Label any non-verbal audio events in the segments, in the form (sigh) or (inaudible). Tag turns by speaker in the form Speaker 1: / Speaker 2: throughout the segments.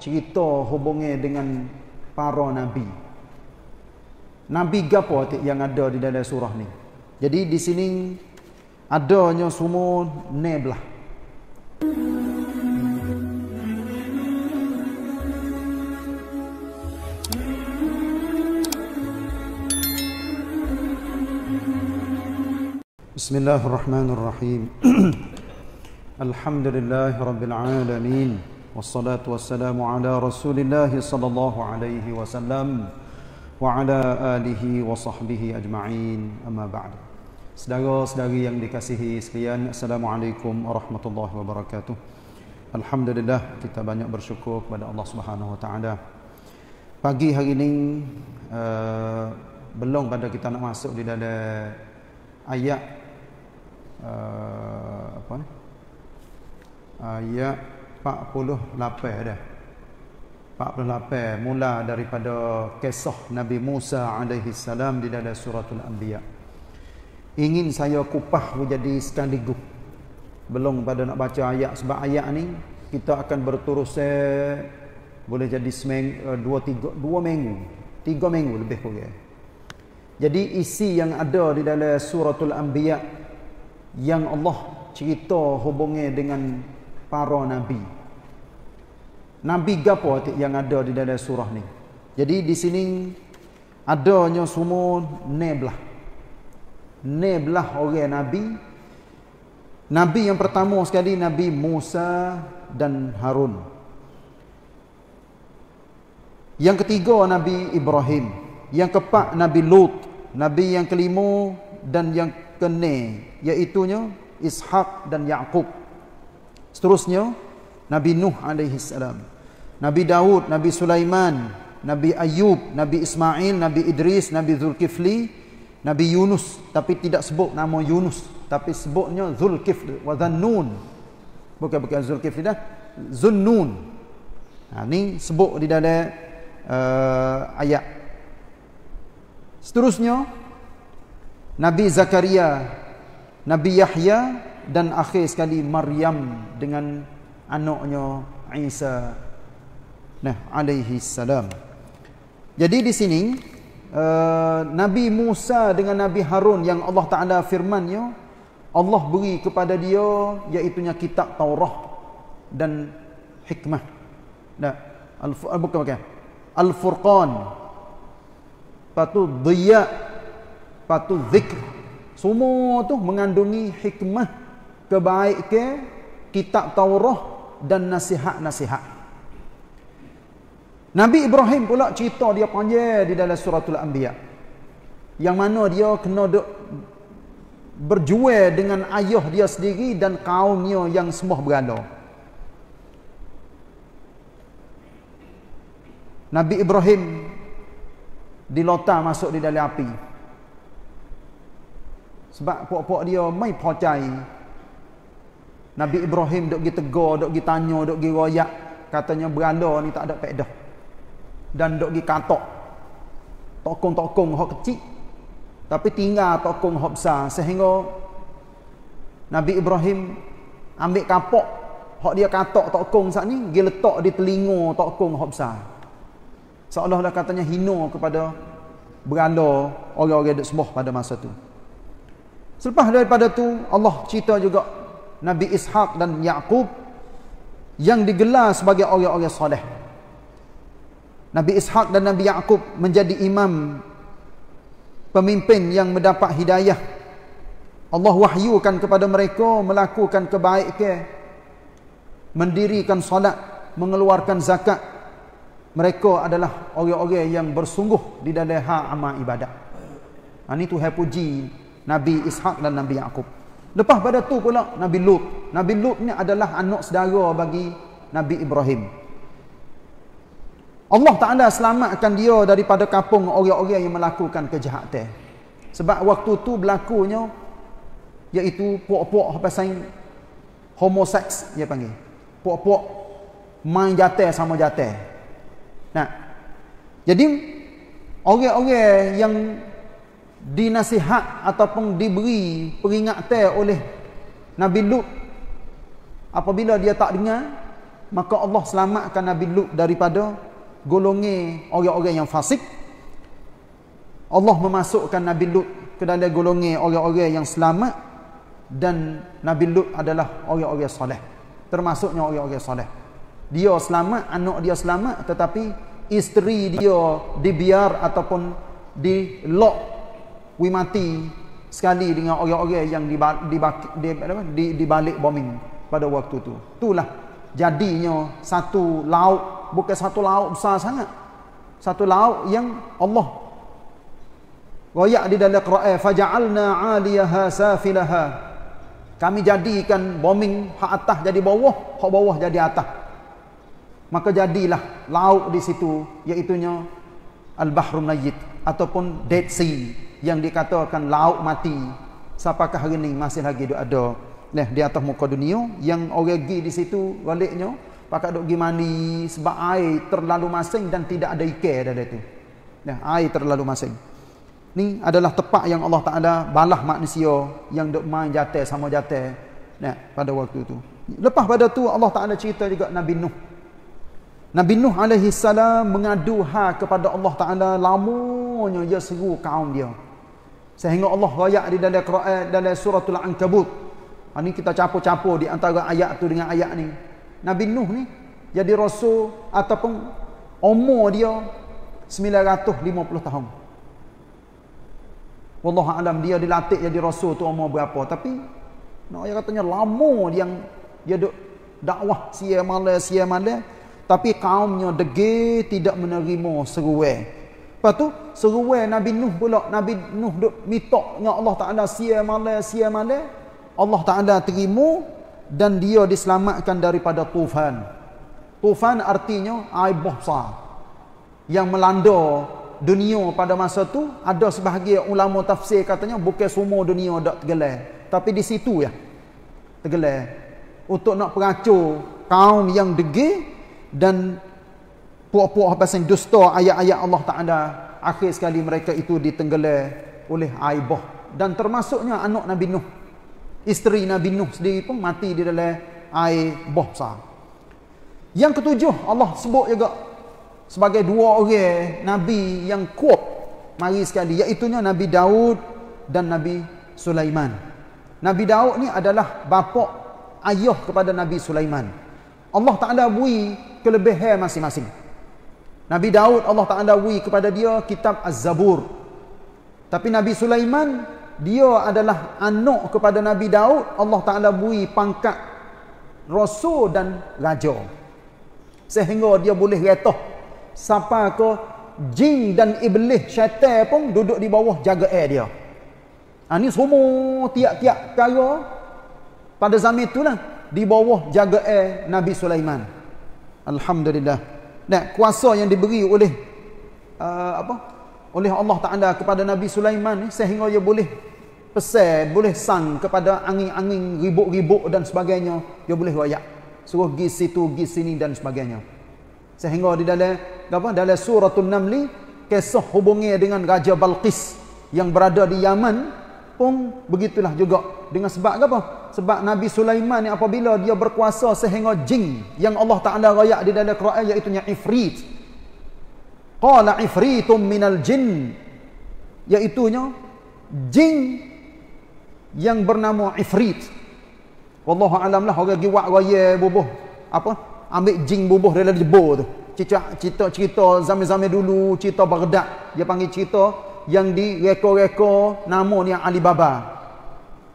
Speaker 1: cerita hubungnya dengan para nabi. Nabi gapo yang ada di dalam surah ni. Jadi di sini adanya semua neblah. Bismillahirrahmanirrahim. (clears throat) Alhamdulillah rabbil alamin. Wassalatu wassalamu ala Rasulillah sallallahu alaihi wasallam wa ala alihi wa sahbihi ajma'in. Amma ba'd. Saudara-saudari yang dikasihi sekalian, Assalamualaikum warahmatullahi wabarakatuh. Alhamdulillah kita banyak bersyukur kepada Allah Subhanahu wa taala. Pagi hari ini uh, belum pada kita nak masuk di dalam ayat uh, apa ni? Ayat 48 dah. 48 mula daripada kisah Nabi Musa alaihi salam di dalam suratul anbiya. Ingin saya kupah menjadi sekaligus. Belum pada nak baca ayat sebab ayat ni kita akan berterus boleh jadi seming uh, dua tiga dua minggu, tiga minggu lebih kurang. Jadi isi yang ada di dalam suratul anbiya yang Allah cerita hubungnya dengan para nabi. Nabi gapo yang ada di dalam surah ni. Jadi di sini adanya semua neblah. Neblah orang nabi. Nabi yang pertama sekali Nabi Musa dan Harun. Yang ketiga Nabi Ibrahim. Yang keempat Nabi Lut. Nabi yang kelima dan yang keenam iaitu Ishak dan Yaqub. Seterusnya Nabi Nuh alaihi salam. Nabi Daud, Nabi Sulaiman, Nabi Ayub, Nabi Ismail, Nabi Idris, Nabi Zulkifli, Nabi Yunus tapi tidak sebut nama Yunus tapi sebutnya Zulkifli wa Dhannun. Bukan bukan Zulkifli dah. Zunnun. Ha ni sebut di dalam uh, ayat. Seterusnya Nabi Zakaria, Nabi Yahya dan akhir sekali Maryam dengan anaknya Isa nah alaihi salam. Jadi di sini uh, Nabi Musa dengan Nabi Harun yang Allah Taala firman-Nya Allah beri kepada dia iaitu kitab Taurat dan hikmah. Nah, al bukan bukan. Al-Furqan. Patu dhiya, patu zikr. Semua tu mengandungi hikmah kebaikan kitab Taurat dan nasihat-nasihat. Nabi Ibrahim pula cerita dia panjang di dalam suratul Anbiya. Yang mana dia kena duk berjual dengan ayah dia sendiri dan kaumnya yang sembah berhala. Nabi Ibrahim dilota masuk di dalam api. Sebab puak-puak dia mai percaya Nabi Ibrahim dok pergi tegur, dok pergi tanya, dok pergi royak, katanya beranda ni tak ada faedah. Dan dok pergi katok. Tokong-tokong hok kecil. Tapi tinggal tokong hok besar sehingga Nabi Ibrahim ambil kapok hok dia katok tokong sat ni, dia letak di telinga tokong hok besar. Seolah-olah katanya hina kepada beranda orang-orang yang sembah pada masa tu. Selepas daripada tu Allah cerita juga Nabi Ishaq dan Yaqub yang digelar sebagai orang-orang soleh. Nabi Ishaq dan Nabi Yaqub menjadi imam pemimpin yang mendapat hidayah. Allah wahyukan kepada mereka melakukan kebaikan, mendirikan solat, mengeluarkan zakat. Mereka adalah orang-orang yang bersungguh di dalam hak amal ibadat. Ini tu puji Nabi Ishaq dan Nabi Yaqub. Lepas pada tu pula Nabi Lut. Nabi Lut ni adalah anak saudara bagi Nabi Ibrahim. Allah Taala selamatkan dia daripada kampung orang-orang yang melakukan kejahatan. Sebab waktu tu berlakunya iaitu puak-puak pasal homoseks dia panggil. Puak-puak main jatuh sama jatuh. Nah. Jadi orang-orang yang dinasihat ataupun diberi peringatan oleh Nabi Lut. Apabila dia tak dengar maka Allah selamatkan Nabi Lut daripada golongan orang-orang yang fasik. Allah memasukkan Nabi Lut ke dalam golongan orang-orang yang selamat dan Nabi Lut adalah orang-orang soleh termasuknya orang-orang soleh. Dia selamat anak dia selamat tetapi isteri dia dibiar ataupun di lock mati sekali dengan orang-orang yang di, di, di, di, di balik bombing pada waktu tu. Itulah jadinya satu laut bukan satu laut besar sangat. Satu laut yang Allah royak di dalam Quran faja'alna 'aliyaha safilaha. Kami jadikan bombing hak atas jadi bawah hak bawah jadi atas. Maka jadilah laut di situ iaitu al-bahrun nayyit ataupun dead sea yang dikatakan laut mati siapakah hari ini masih lagi ada? Nah di atas muka dunia yang orang pergi di situ baliknya pakai duk pergi mandi sebab air terlalu masing dan tidak ada ikan dalam itu nah air terlalu masing. Ni adalah tempat yang Allah Taala balah manusia yang duk main jatuh sama jatuh nah pada waktu itu lepas pada tu Allah Taala cerita juga Nabi Nuh. Nabi Nuh alaihi salam mengadu ha kepada Allah Taala lamanya dia seru kaum dia. Sehingga Allah royak di dalam Quran dalam suratul Ankabut. Ini ha, kita campur-campur di antara ayat tu dengan ayat ni. Nabi Nuh ni jadi rasul ataupun umur dia 950 tahun. Wallahu alam dia dilatih jadi rasul tu umur berapa tapi nak no, katanya lama dia dia duk dakwah sia malam sia malam tapi kaumnya degil tidak menerima seruan. Lepas tu seruan Nabi Nuh pula. Nabi Nuh duk minta dengan Allah Taala sia malam sia malam Allah Taala terima dan dia diselamatkan daripada tufan. Tufan artinya air besar yang melanda dunia pada masa tu. Ada sebahagian ulama tafsir katanya bukan semua dunia dak tergelam tapi di situ ya tergelam untuk nak peracur kaum yang degil dan puak-puak pasal dusta ayat-ayat Allah Taala. Akhir sekali mereka itu ditenggelam oleh aibah. Dan termasuknya anak Nabi Nuh. Isteri Nabi Nuh sendiri pun mati di dalam air bah besar. Yang ketujuh Allah sebut juga sebagai dua orang Nabi yang kuat. Mari sekali iaitu Nabi Daud dan Nabi Sulaiman. Nabi Daud ni adalah bapa ayah kepada Nabi Sulaiman. Allah Ta'ala bui kelebihan masing-masing. Nabi Daud Allah Taala beri kepada dia kitab Az-Zabur. Tapi Nabi Sulaiman dia adalah anak kepada Nabi Daud, Allah Taala beri pangkat rasul dan raja. Sehingga dia boleh retah sampai ke jin dan iblis syaitan pun duduk di bawah jaga air dia. Ha, ini semua tiap-tiap perkara pada zaman itulah di bawah jaga air Nabi Sulaiman. Alhamdulillah. Nah, kuasa yang diberi oleh uh, apa? Oleh Allah Taala kepada Nabi Sulaiman ni sehingga dia boleh pesan, boleh sang kepada angin-angin ribut-ribut dan sebagainya, dia boleh royak. Suruh pergi situ, pergi sini dan sebagainya. Sehingga di dalam apa? Dalam suratul Naml kisah hubungnya dengan Raja Balqis yang berada di Yaman pun begitulah juga dengan sebab apa? Sebab Nabi Sulaiman ni apabila dia berkuasa sehingga jin yang Allah Taala rayak di dalam Quran iaitu ifrit. Qala ifritum minal jin iaitu nya jin yang bernama ifrit. Wallahu alam lah orang giwak raya bubuh apa? Ambil jin bubuh dalam jebur tu. Cerita cerita zaman-zaman dulu, cerita Baghdad, dia panggil cerita yang direka-reka nama ni Alibaba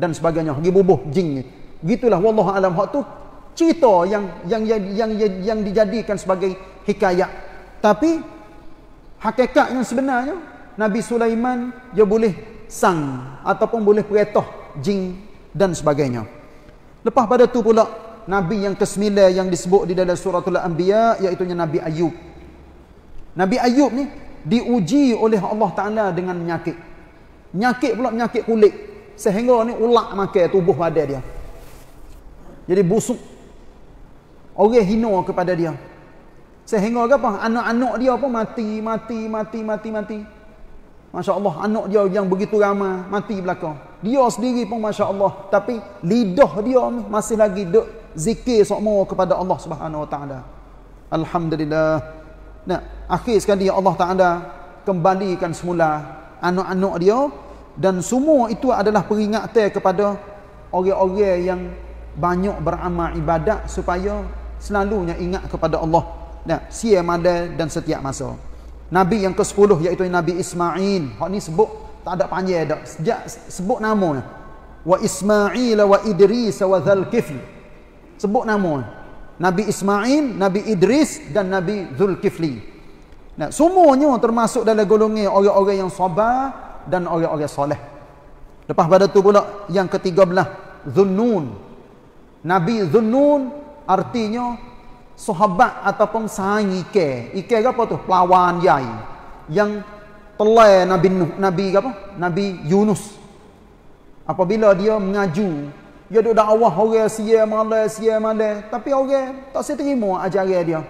Speaker 1: dan sebagainya. Pergi bubuh jin ni. Gitulah wallahu alam. Hak tu cerita yang yang yang yang, yang, yang dijadikan sebagai hikayat. Tapi hakikat yang sebenarnya Nabi Sulaiman dia boleh sang ataupun boleh peretah jin dan sebagainya. Lepas pada tu pula Nabi yang ke-9 yang disebut di dalam suratul Anbiya iaitu Nabi Ayub. Nabi Ayub ni diuji oleh Allah Ta'ala dengan penyakit. Penyakit pula penyakit kulit. Sehingga ni ulak makan tubuh badan dia. Jadi busuk. Orang hina kepada dia. Sehingga apa? Anak-anak dia pun mati, mati, mati, mati, mati. Masya Allah, anak dia yang begitu ramai, mati belakang. Dia sendiri pun Masya Allah. Tapi lidah dia masih lagi duk berzikir sokmo kepada Allah Subhanahu Wa Taala. Alhamdulillah. Nah, akhir sekali Allah Taala kembalikan semula anak-anak dia dan semua itu adalah peringatan kepada orang-orang yang banyak beramal ibadat supaya selalunya ingat kepada Allah. Nah, sia mada dan setiap masa. Nabi yang ke-10 iaitu Nabi Ismail. Hak ni sebut tak ada panjang dak. Sejak sebut nama Wa Ismail wa Idris wa Dzulkifl. Sebut nama Nabi Ismail, Nabi Idris dan Nabi Zulkifli. Nah, semuanya termasuk dalam golongan orang-orang yang sabar dan orang-orang soleh. Lepas pada tu pula yang ketiga belah Zunnun. Nabi Zunnun artinya sahabat ataupun sahabat Ike. Ike apa tu? Pelawan yai. Yang telai Nabi Nabi apa? Nabi Yunus. Apabila dia mengaju dia duk dakwah orang sia malah sia malah tapi orang tak seterima ajaran dia.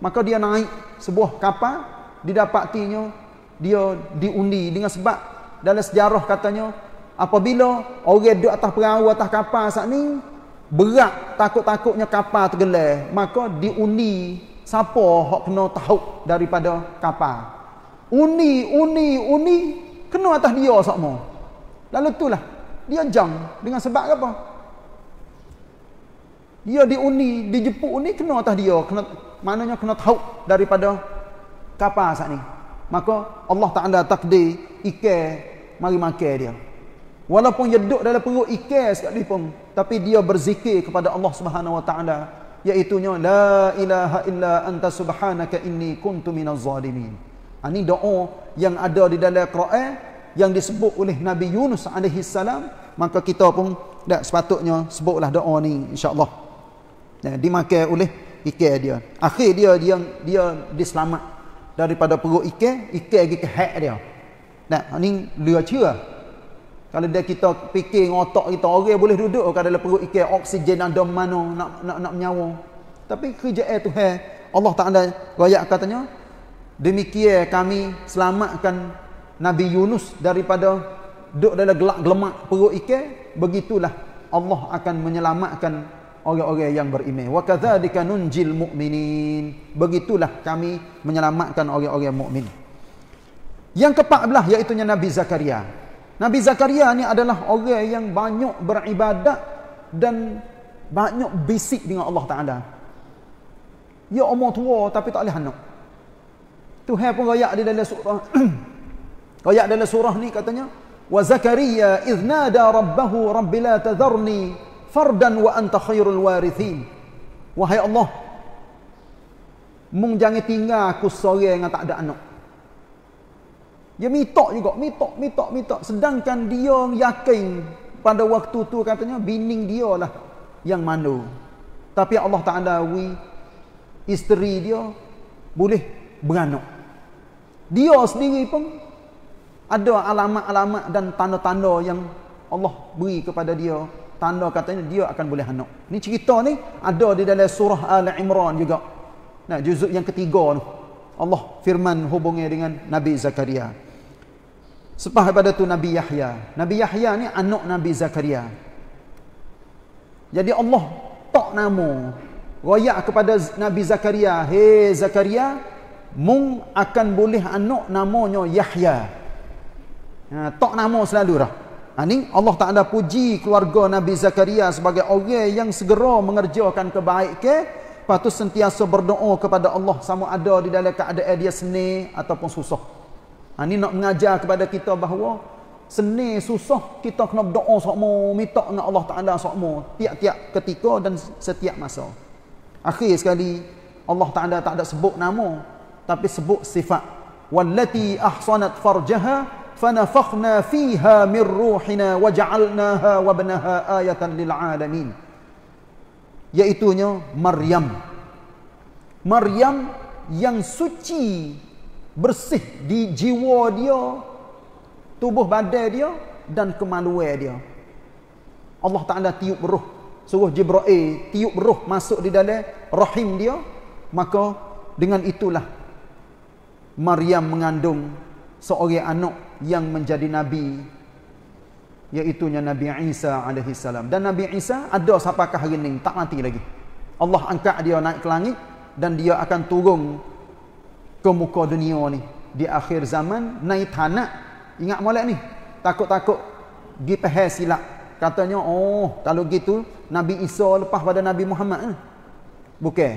Speaker 1: Maka dia naik sebuah kapal didapatinya dia diundi dengan sebab dalam sejarah katanya apabila orang duduk atas perahu atas kapal saat ni berat takut-takutnya kapal tergelam maka diundi siapa hak kena tahu daripada kapal undi undi undi kena atas dia semua lalu itulah dia jang dengan sebab apa? Dia diuni, dijepuk ni kena atas dia, kena maknanya kena tahu daripada kapal saat ni. Maka Allah Taala takdir ikan mari makan dia. Walaupun dia duduk dalam perut ikan sekalipun, tapi dia berzikir kepada Allah Subhanahu Wa Taala iaitu la ilaha illa anta subhanaka inni kuntu minaz zalimin. Ini ha, doa yang ada di dalam Quran yang disebut oleh Nabi Yunus alaihi salam maka kita pun tak sepatutnya sebutlah doa ni insyaallah nah dimakan oleh ikan dia akhir dia dia dia diselamat daripada perut ikan ikan lagi ke hak dia. Nah ni dia cia kalau dia kita fikir otak kita orang boleh duduk kat dalam perut ikan oksigen ada mana nak nak nak menyawa. Tapi kerjaan Tuhan Allah Taala royak katanya demikian kami selamatkan Nabi Yunus daripada duduk dalam gelak gelemak perut ikan begitulah Allah akan menyelamatkan orang-orang yang beriman. Wa kadzalika nunjil mu'minin. Begitulah kami menyelamatkan orang-orang mukmin. Yang ke-14 iaitu Nabi Zakaria. Nabi Zakaria ni adalah orang yang banyak beribadat dan banyak bisik dengan Allah Taala. Dia umur tua tapi tak boleh anak Tuhan pun royak di dalam surah (clears throat) Ayat dalam surah ni katanya wa zakaria idh nada rabbahu rabbi la tadharni fardan wa anta khairul warithin. Wahai Allah mung jangan tinggal aku seorang yang tak ada anak. Dia minta juga minta minta minta sedangkan dia yakin pada waktu tu katanya bining dia lah yang mana. Tapi Allah Taala wi isteri dia boleh beranak. Dia sendiri pun ada alamat-alamat dan tanda-tanda yang Allah beri kepada dia tanda katanya dia akan boleh anak ni cerita ni ada di dalam surah Al-Imran juga. Nah juzuk yang ketiga ni Allah firman hubungnya dengan Nabi Zakaria. Sepah pada tu Nabi Yahya. Nabi Yahya ni anak Nabi Zakaria. Jadi Allah tak nama royak kepada Nabi Zakaria hei Zakaria mung akan boleh anak namanya Yahya. Ha, tok nama selalu dah. Ha, ni Allah Ta'ala puji keluarga Nabi Zakaria sebagai orang yang segera mengerjakan kebaikan. Lepas tu sentiasa berdoa kepada Allah sama ada di dalam keadaan dia seni ataupun susah. Ha, ni nak mengajar kepada kita bahawa seni susah kita kena berdoa sama minta dengan Allah Ta'ala sama tiap-tiap ketika dan setiap masa. Akhir sekali Allah Ta'ala tak ada sebut nama tapi sebut sifat. Wallati ahsanat farjaha فنفخنا فيها من روحنا وجعلناها وابنها آية للعالمين yaitunya Maryam Maryam yang suci bersih di jiwa dia tubuh badan dia dan kemaluan dia Allah Taala tiup roh suruh Jibril tiup roh masuk di dalam rahim dia maka dengan itulah Maryam mengandung seorang anak yang menjadi nabi iaitu Nabi Isa alaihi salam. Dan Nabi Isa ada sampai ke hari ini tak mati lagi. Allah angkat dia naik ke langit dan dia akan turun ke muka dunia ni. Di akhir zaman naik tanah ingat molek ni? Takut-takut pergi pahal silap. Katanya oh kalau gitu Nabi Isa lepas pada Nabi Muhammad eh? bukan.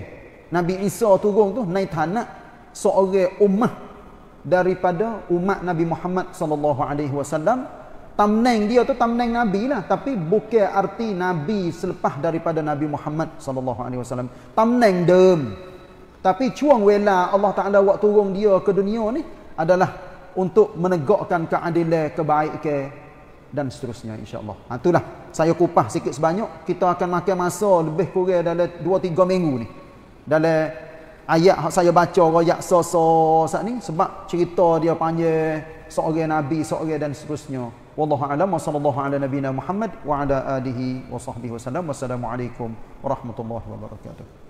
Speaker 1: Nabi Isa turun tu naik tanah seorang ummah daripada umat Nabi Muhammad sallallahu alaihi wasallam tamneng dia tu tamneng nabi lah tapi bukan arti nabi selepas daripada Nabi Muhammad sallallahu alaihi wasallam. Tamneng dem tapi cuang wela Allah Taala buat turun dia ke dunia ni adalah untuk menegakkan keadilan kebaikan dan seterusnya insyaallah. Ha itulah. Saya kupas sikit sebanyak kita akan makan masa lebih kurang dalam 2 3 minggu ni. Dalam ayat yang saya baca royak so-so. Saat ni sebab cerita dia panjang seorang nabi seorang dan seterusnya. Wallahu alam wa sallallahu ala nabiyina muhammad wa ala alihi wa sahbihi wasallam wassalamu alaikum warahmatullahi wabarakatuh